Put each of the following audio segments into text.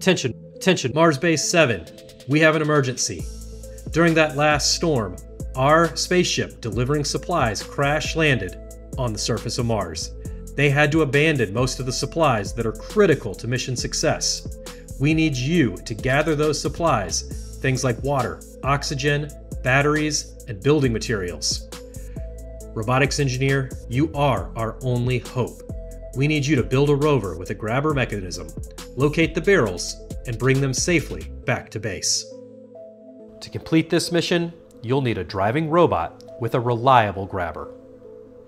Attention, attention, Mars Base 7. We have an emergency. During that last storm, our spaceship delivering supplies crash landed on the surface of Mars. They had to abandon most of the supplies that are critical to mission success. We need you to gather those supplies, things like water, oxygen, batteries, and building materials. Robotics engineer, you are our only hope. We need you to build a rover with a grabber mechanism, locate the barrels, and bring them safely back to base. To complete this mission, you'll need a driving robot with a reliable grabber.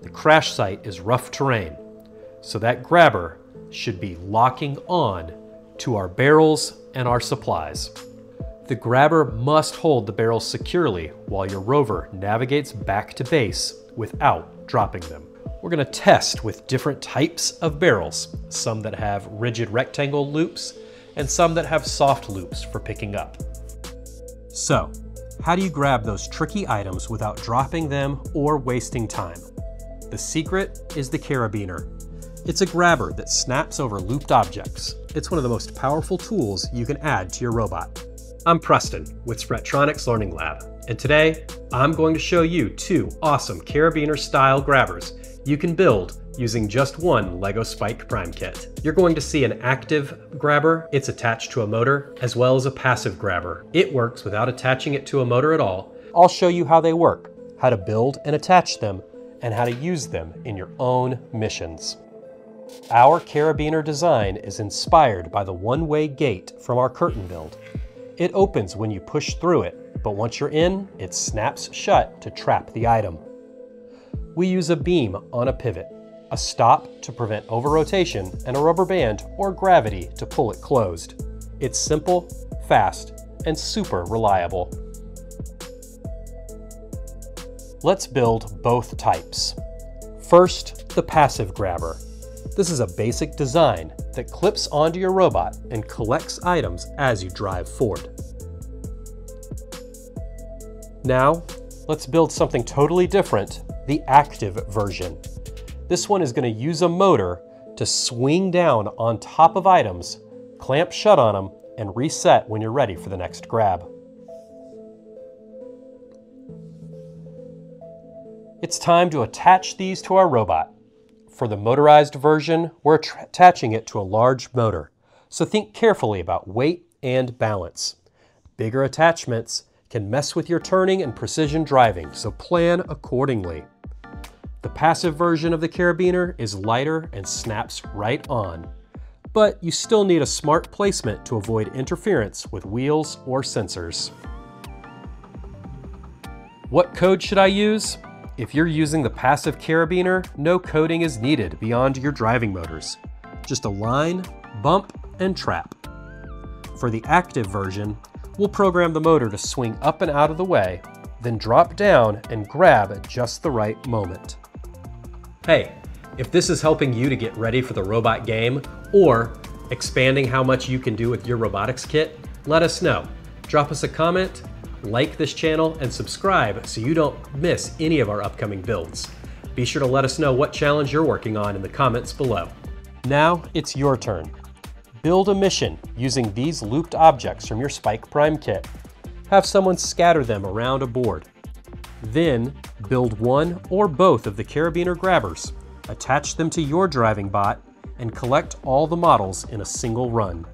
The crash site is rough terrain, so that grabber should be locking on to our barrels and our supplies. The grabber must hold the barrels securely while your rover navigates back to base without dropping them. We're gonna test with different types of barrels, some that have rigid rectangle loops and some that have soft loops for picking up. So, how do you grab those tricky items without dropping them or wasting time? The secret is the carabiner. It's a grabber that snaps over looped objects. It's one of the most powerful tools you can add to your robot. I'm Preston with Sprattronics Learning Lab, and today I'm going to show you two awesome carabiner style grabbers you can build using just one LEGO Spike Prime kit. You're going to see an active grabber, it's attached to a motor, as well as a passive grabber. It works without attaching it to a motor at all. I'll show you how they work, how to build and attach them, and how to use them in your own missions. Our carabiner design is inspired by the one-way gate from our curtain build. It opens when you push through it, but once you're in, it snaps shut to trap the item. We use a beam on a pivot a stop to prevent over-rotation, and a rubber band or gravity to pull it closed. It's simple, fast, and super reliable. Let's build both types. First, the passive grabber. This is a basic design that clips onto your robot and collects items as you drive forward. Now, let's build something totally different, the active version. This one is going to use a motor to swing down on top of items, clamp shut on them, and reset when you're ready for the next grab. It's time to attach these to our robot. For the motorized version, we're attaching it to a large motor, so think carefully about weight and balance. Bigger attachments can mess with your turning and precision driving, so plan accordingly. The passive version of the carabiner is lighter and snaps right on. But you still need a smart placement to avoid interference with wheels or sensors. What code should I use? If you're using the passive carabiner, no coding is needed beyond your driving motors. Just a line, bump, and trap. For the active version, we'll program the motor to swing up and out of the way, then drop down and grab at just the right moment. Hey, if this is helping you to get ready for the robot game or expanding how much you can do with your robotics kit, let us know. Drop us a comment, like this channel, and subscribe so you don't miss any of our upcoming builds. Be sure to let us know what challenge you're working on in the comments below. Now it's your turn. Build a mission using these looped objects from your Spike Prime kit. Have someone scatter them around a board. Then, build one or both of the carabiner grabbers, attach them to your driving bot, and collect all the models in a single run.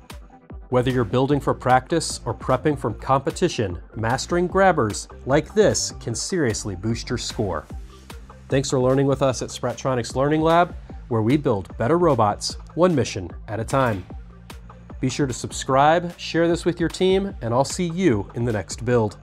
Whether you're building for practice or prepping for competition, mastering grabbers like this can seriously boost your score. Thanks for learning with us at Sprattronics Learning Lab, where we build better robots, one mission at a time. Be sure to subscribe, share this with your team, and I'll see you in the next build.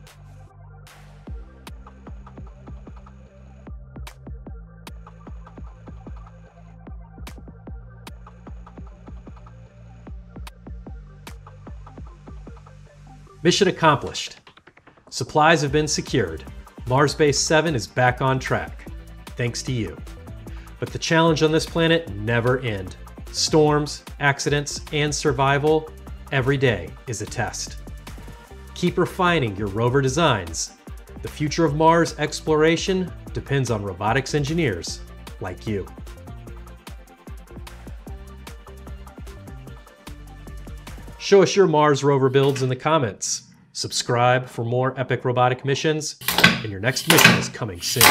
Mission accomplished. Supplies have been secured. Mars Base 7 is back on track. Thanks to you. But the challenge on this planet never end. Storms, accidents, and survival, every day is a test. Keep refining your rover designs. The future of Mars exploration depends on robotics engineers like you. Show us your Mars rover builds in the comments. Subscribe for more epic robotic missions, and your next mission is coming soon.